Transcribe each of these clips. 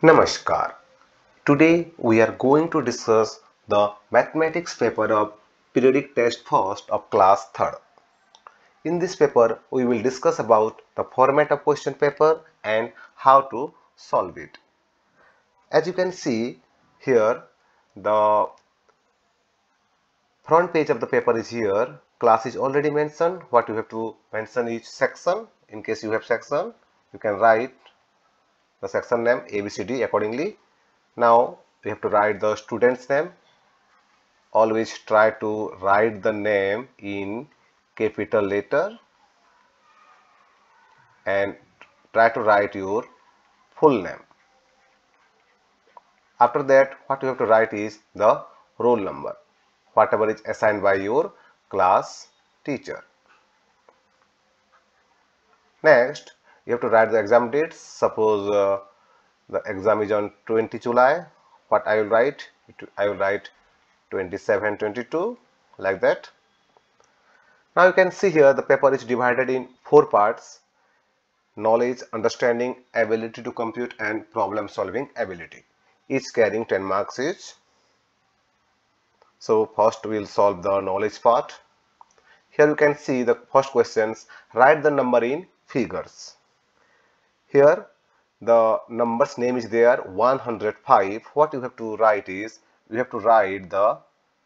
Namaskar. Today we are going to discuss the mathematics paper of periodic test first of class 3rd. In this paper we will discuss about the format of question paper and how to solve it. As you can see here the front page of the paper is here class is already mentioned what you have to mention each section in case you have section you can write the section name abcd accordingly. Now we have to write the student's name. Always try to write the name in capital letter and try to write your full name. After that what you have to write is the roll number whatever is assigned by your class teacher. Next you have to write the exam dates suppose uh, the exam is on 20 July. What I will write? I will write 27 22 like that. Now you can see here the paper is divided in four parts. Knowledge understanding ability to compute and problem solving ability. Each carrying 10 marks each. So first we will solve the knowledge part. Here you can see the first questions. Write the number in figures here the numbers name is there 105 what you have to write is you have to write the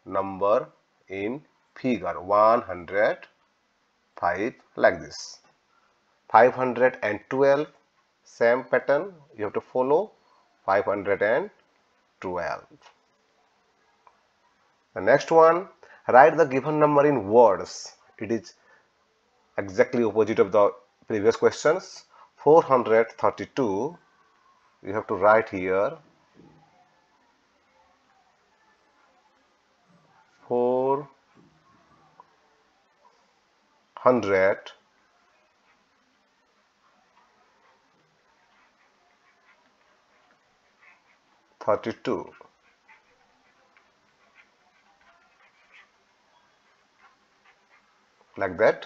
number in figure 105 like this. 512 same pattern you have to follow 512 the next one write the given number in words. It is exactly opposite of the previous questions 432 you have to write here. 400 32 like that.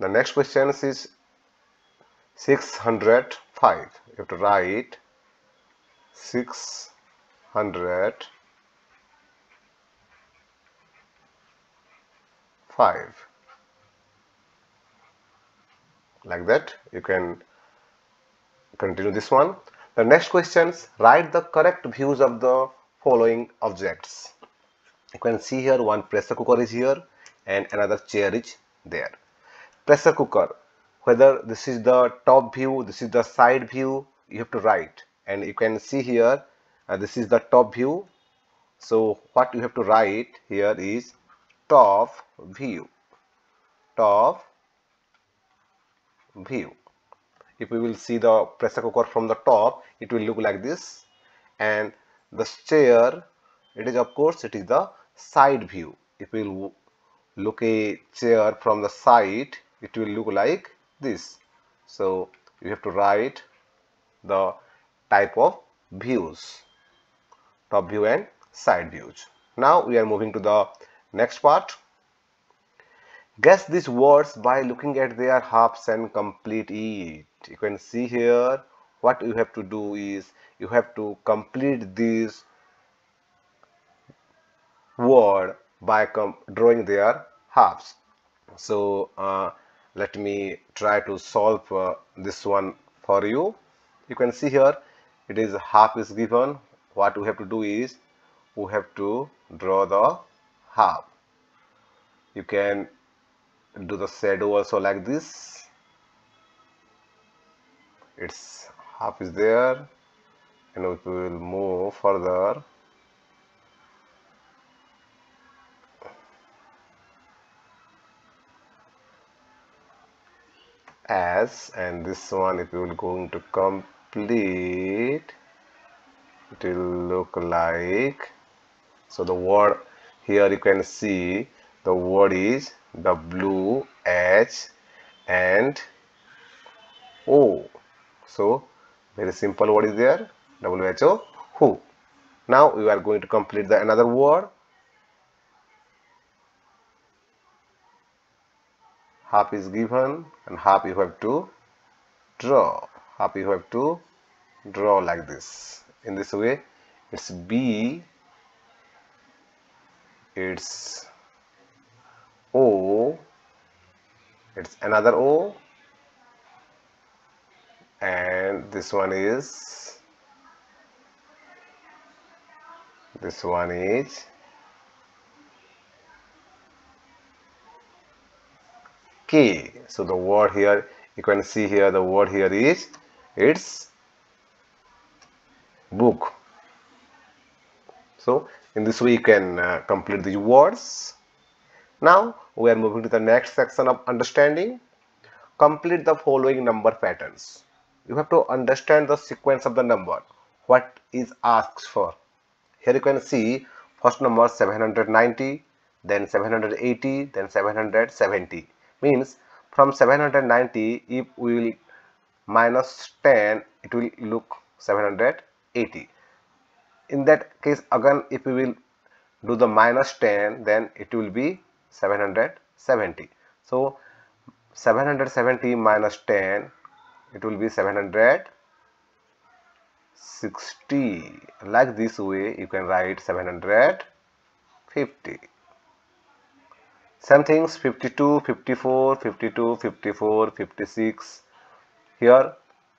The next question is 605 you have to write 605 like that you can continue this one. The next questions write the correct views of the following objects. You can see here one pressure cooker is here and another chair is there. Pressure cooker whether this is the top view this is the side view you have to write. And you can see here uh, this is the top view. So what you have to write here is top view. Top view. If we will see the pressure cooker from the top it will look like this. And the chair it is of course it is the side view. If we look a chair from the side it will look like this. So you have to write the type of views top view and side views. Now we are moving to the next part. Guess these words by looking at their halves and complete it. You can see here what you have to do is you have to complete this word by drawing their halves. So uh, let me try to solve uh, this one for you. You can see here it is half is given. What we have to do is we have to draw the half. You can do the shadow also like this. Its half is there. And we will move further as and this one if you will going to complete. It will look like so the word here you can see the word is W H and O. So very simple word is there W H O who. Now we are going to complete the another word half is given and half you have to draw. Half you have to draw like this. In this way it's B it's O it's another O and this one is this one is K so the word here you can see here the word here is it's book. So in this way you can uh, complete the words. Now we are moving to the next section of understanding. Complete the following number patterns. You have to understand the sequence of the number. What is asked for? Here you can see first number 790 then 780 then 770 means from 790 if we will minus 10 it will look 780 in that case again if we will do the minus 10 then it will be 770 so 770 minus 10 it will be 760 like this way you can write 750 same things 52 54 52 54 56 here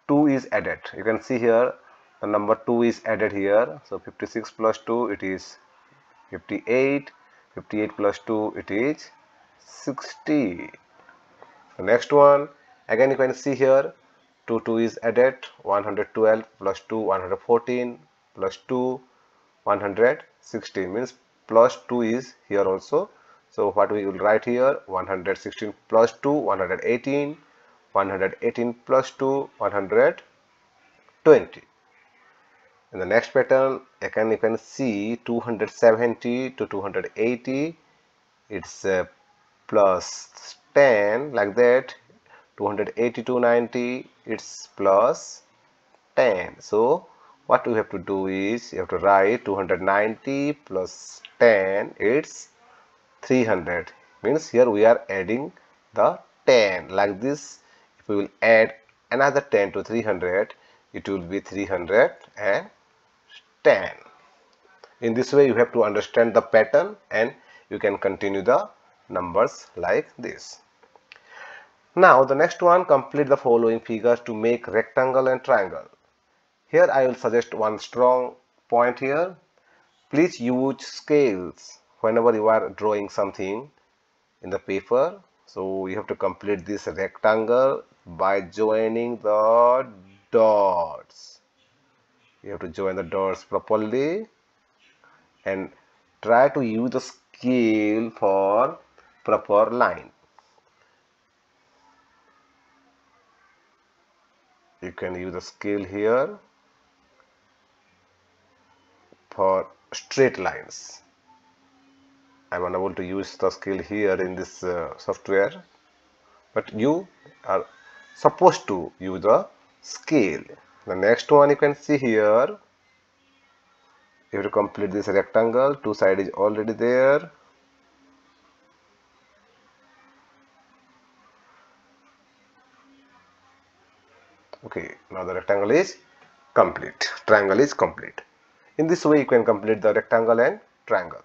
2 is added. You can see here the number 2 is added here. So 56 plus 2 it is 58 58 plus 2 it is 60 the next one again you can see here 2 2 is added. 112 plus 2 114 plus 2 116 means plus 2 is here also so what we will write here? 116 plus 2 118 118 plus 2 120 in the next pattern again you can see 270 to 280 it's uh, plus 10 like that. 280 to 90 it's plus 10 so what we have to do is you have to write 290 plus 10 it's 300 means here we are adding the 10 like this if we will add another 10 to 300 it will be 310 in this way you have to understand the pattern and you can continue the numbers like this. Now the next one complete the following figures to make rectangle and triangle. Here I will suggest one strong point here. Please use scales whenever you are drawing something in the paper so you have to complete this rectangle by joining the dots. You have to join the dots properly and try to use the scale for proper line. You can use the scale here for straight lines I'm unable to use the scale here in this uh, software but you are supposed to use the scale. The next one you can see here. If you complete this rectangle two side is already there. Okay now the rectangle is complete. Triangle is complete. In this way you can complete the rectangle and triangle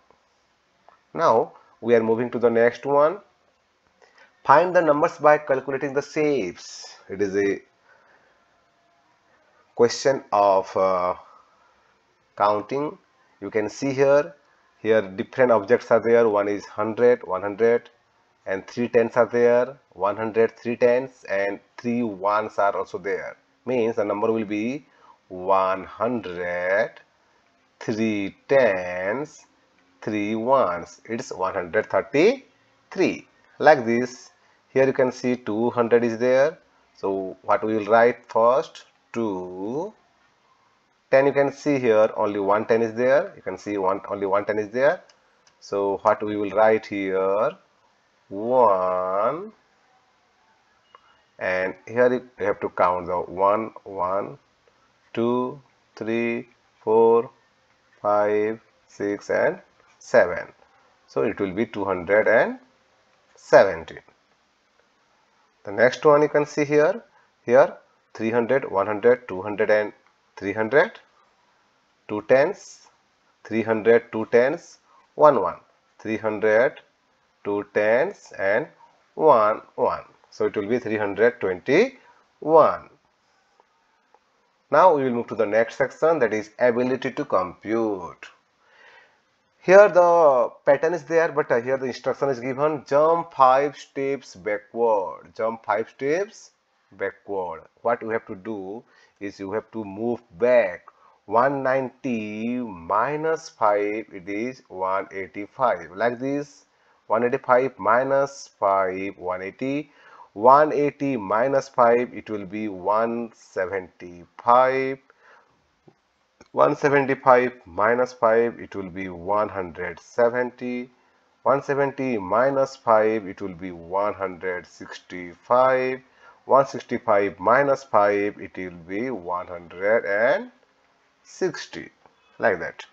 now we are moving to the next one. Find the numbers by calculating the shapes. It is a question of uh, counting. You can see here here different objects are there. One is 100 100 and three tens are there. 100 three tens and three ones are also there. Means the number will be 100 three tens three ones. It's 133 like this. Here you can see 200 is there. So what we will write first? 2 10 you can see here. Only 110 is there. You can see one only 110 is there. So what we will write here? 1 and here you have to count the 1 1 2 3 4 5 6 and 7 so it will be 217 the next one you can see here here 300 100 200 and 300 2 tens 300 2 tens 1 1 300 2 tens and 1 1 so it will be 321 now we will move to the next section that is ability to compute here the pattern is there but uh, here the instruction is given. Jump 5 steps backward. Jump 5 steps backward. What you have to do is you have to move back 190 minus 5 it is 185 like this 185 minus 5 180 180 minus 5 it will be 175 175 minus 5 it will be 170 170 minus 5 it will be 165 165 minus 5 it will be 160 like that.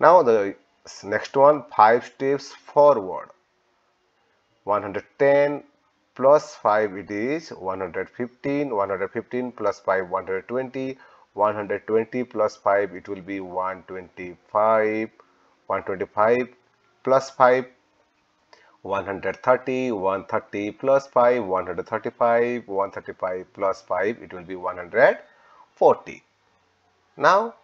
Now the next one five steps forward. 110 plus 5 it is 115 115 plus 5 120 120 plus 5 it will be 125 125 plus 5 130 130 plus 5 135 135 plus 5 it will be 140 now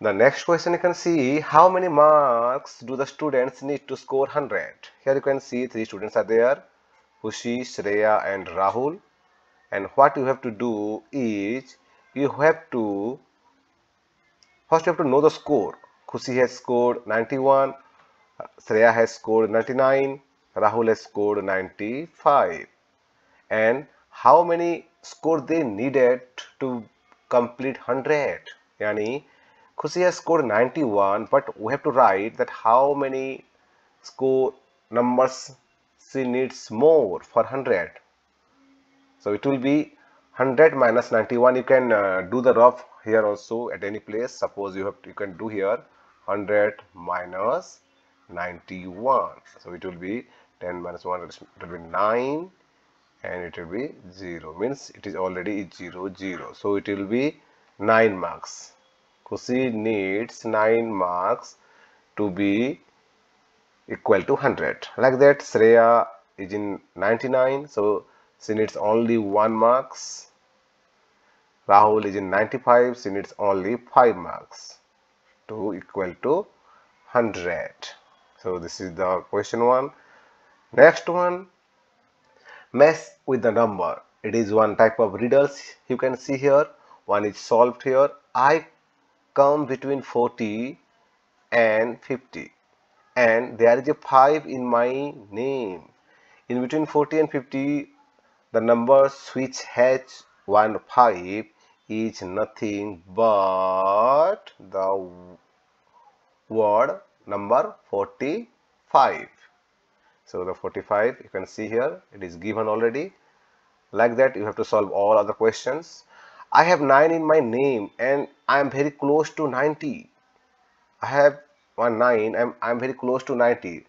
the next question you can see how many marks do the students need to score 100. Here you can see three students are there Khushi, Shreya and Rahul. And what you have to do is you have to first you have to know the score. Khushi has scored 91, Shreya has scored 99, Rahul has scored 95 and how many score they needed to complete 100 yani Khushi has scored 91 but we have to write that how many score numbers she needs more for 100 so it will be 100 minus 91 you can uh, do the rough here also at any place. Suppose you have you can do here 100 minus 91 so it will be 10 minus 1 it will be 9 and it will be 0 means it is already 0 0 so it will be 9 marks. Khushi needs 9 marks to be equal to 100 like that Shreya is in 99 so she needs only 1 marks. Rahul is in 95 she needs only 5 marks. To equal to 100 so this is the question one. Next one. Mess with the number. It is one type of riddles you can see here. One is solved here. I come between 40 and 50 and there is a 5 in my name. In between 40 and 50 the number which has 1 5 is nothing but the word number 45 so the 45 you can see here it is given already like that you have to solve all other questions I have 9 in my name and I am very close to 90. I have one 9 I'm, I'm very close to 90.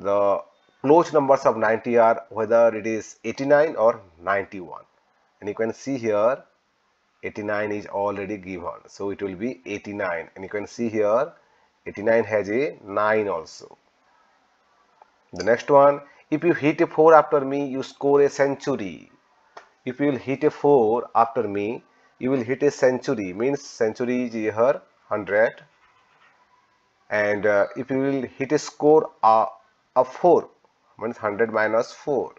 The close numbers of 90 are whether it is 89 or 91 and you can see here 89 is already given. So it will be 89 and you can see here 89 has a 9 also. The next one if you hit a 4 after me you score a century. If you will hit a 4 after me you will hit a century. Means century is here 100 and uh, if you will hit a score uh, of 4 means 100 minus 4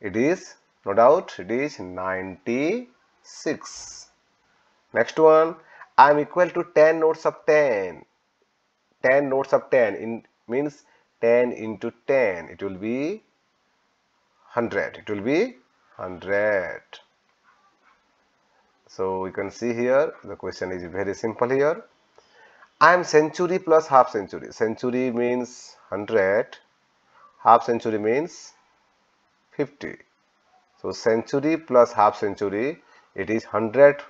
it is no doubt it is 96 next one I am equal to 10 notes of 10 10 notes of 10 in means 10 into 10 it will be 100 it will be 100 so you can see here the question is very simple here. I am century plus half century. Century means 100, half century means 50. So century plus half century it is 100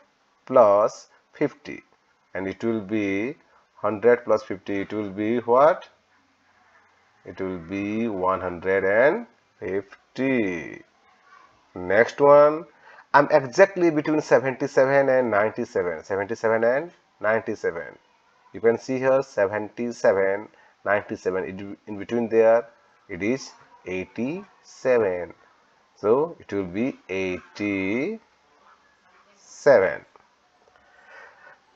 plus 50 and it will be 100 plus 50 it will be what? It will be 150. Next one I'm exactly between 77 and 97 77 and 97 you can see here 77 97 in between there it is 87 so it will be 87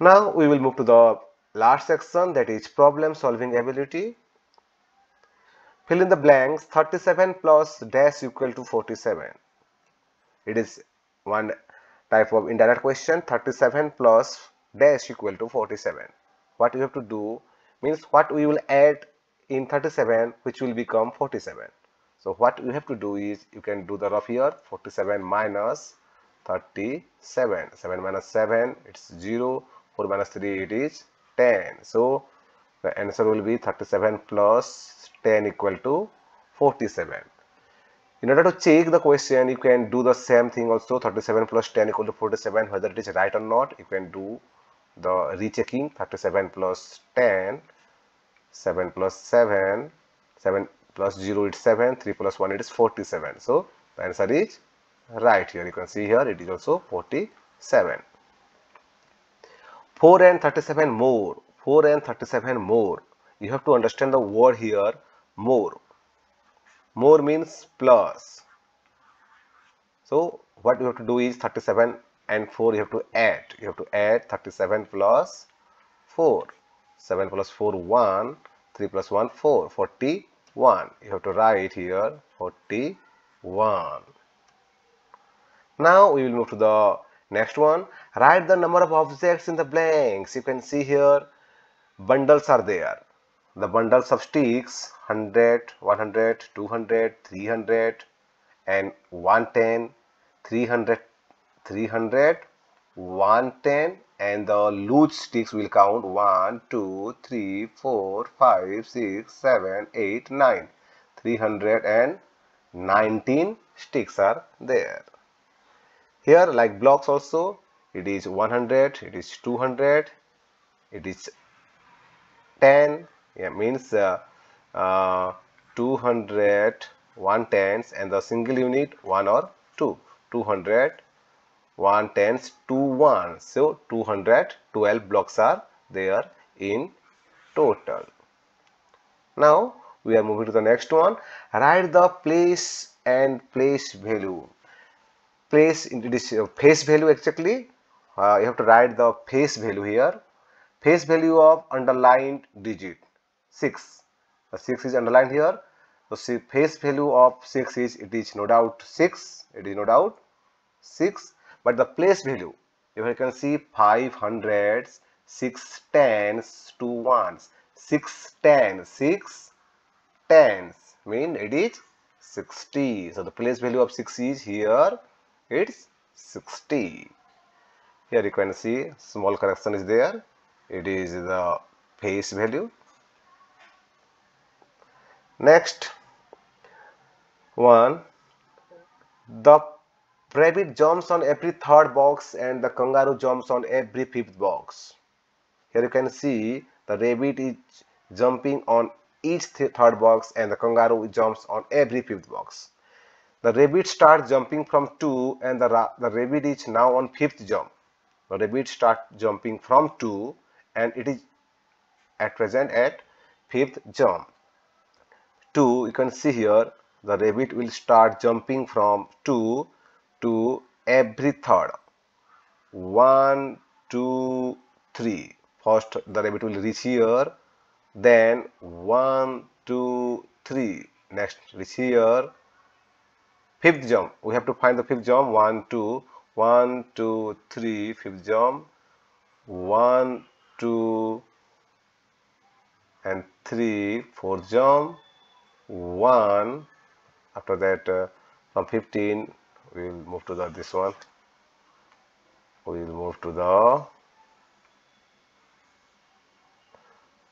now we will move to the last section that is problem solving ability. Fill in the blanks 37 plus dash equal to 47 it is one type of indirect question 37 plus dash equal to 47 what you have to do means what we will add in 37 which will become 47 so what you have to do is you can do the rough here 47 minus 37 7 minus 7 it's 0 4 minus 3 it is 10 so the answer will be 37 plus 10 equal to 47 in order to check the question you can do the same thing also 37 plus 10 equal to 47 whether it is right or not. You can do the rechecking 37 plus 10 7 plus 7 7 plus 0 is 7 3 plus 1 it is 47 so the answer is right here. You can see here it is also 47 4 and 37 more. 4 and 37 more. You have to understand the word here more. More means plus. So what you have to do is 37 and 4 you have to add. You have to add 37 plus 4 7 plus 4 1 3 plus 1 4 41 you have to write here 41 now we will move to the next one. Write the number of objects in the blanks. You can see here bundles are there. The bundles of sticks 100 100 200 300 and 110 300 300 110 and the loose sticks will count. 1 2 3 4 5 6 7 8 9 319 sticks are there. Here like blocks also it is 100 it is 200 it is 10 yeah means uh, uh, 200 1 tens and the single unit 1 or 2 200 1 tens 2 1 so 212 blocks are there in total. Now we are moving to the next one. Write the place and place value. Place into this uh, face value exactly. Uh, you have to write the face value here. Face value of underlined digit 6 the 6 is underlined here. So see face value of 6 is it is no doubt 6 it is no doubt 6 but the place value if you can see 5 hundreds 6 tens 2 ones. 6 tens 6 tens. Mean it is 60 so the place value of 6 is here. It's 60 here you can see small correction is there. It is the face value. Next one. The rabbit jumps on every third box and the kangaroo jumps on every fifth box. Here you can see the rabbit is jumping on each th third box and the kangaroo jumps on every fifth box. The rabbit starts jumping from 2 and the, the rabbit is now on fifth jump. The rabbit starts jumping from 2 and it is at present at fifth jump. 2 you can see here the rabbit will start jumping from 2 to every third. 1 2 3 first the rabbit will reach here. Then 1 2 3 next reach here. Fifth jump. We have to find the fifth jump. 1 2 1 2 3 fifth jump. 1 2 and 3 fourth jump. 1 after that uh, from 15 we will move to the this one. We will move to the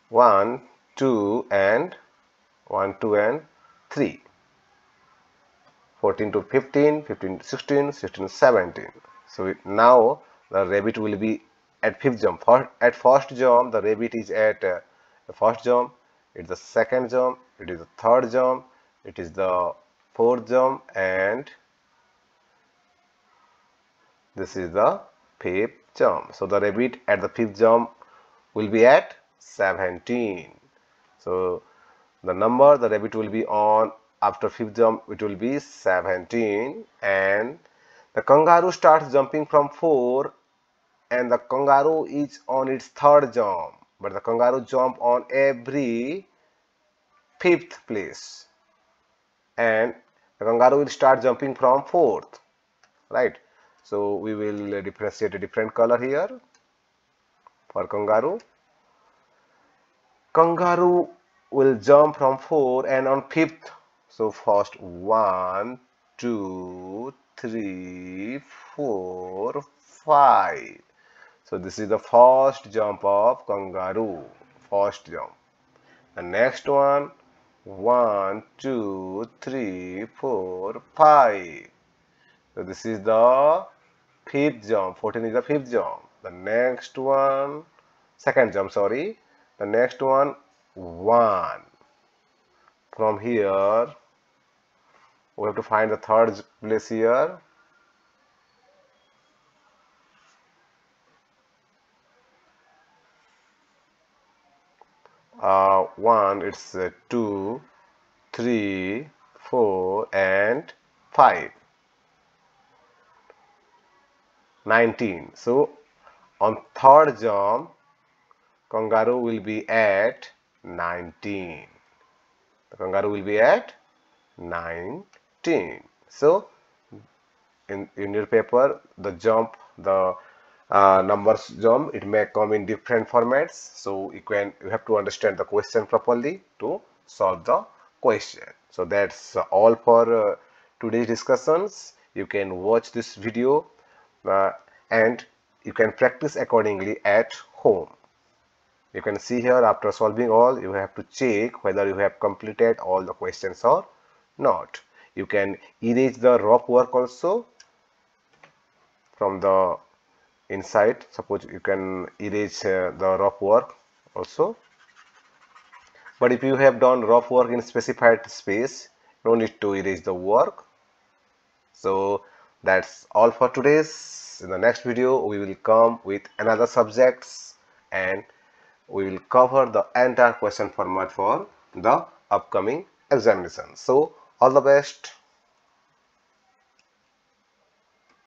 1 2 and 1 2 and 3 14 to 15 15 to 16 16 to 17 so it, now the rabbit will be at fifth jump. For, at first jump the rabbit is at uh, the first jump. It's the second jump. It is the third jump. It is the fourth jump and this is the fifth jump. So the rabbit at the fifth jump will be at 17 so the number the rabbit will be on after fifth jump it will be 17 and the kangaroo starts jumping from 4 and the kangaroo is on its third jump. But the kangaroo jump on every fifth place. And the kangaroo will start jumping from fourth right so we will uh, differentiate a different color here for kangaroo. Kangaroo will jump from 4 and on fifth. So first one two three four five. So this is the first jump of kangaroo. First jump. The next one one two three four five. So this is the fifth jump 14 is the fifth jump. The next one second jump sorry. The next one one. From here we have to find the third place here. Uh, 1 it's uh, 2 3 4 and 5 19 so on third jump kangaroo will be at 19 the kangaroo will be at 19 so in, in your paper the jump the uh, numbers jump it may come in different formats. So you can you have to understand the question properly to solve the question. So that's all for uh, today's discussions. You can watch this video uh, and you can practice accordingly at home. You can see here after solving all you have to check whether you have completed all the questions or not. You can erase the rough work also from the inside. Suppose you can erase uh, the rough work also. But if you have done rough work in specified space no need to erase the work. So that's all for today's. In the next video we will come with another subjects and we will cover the entire question format for the upcoming examination. So all the best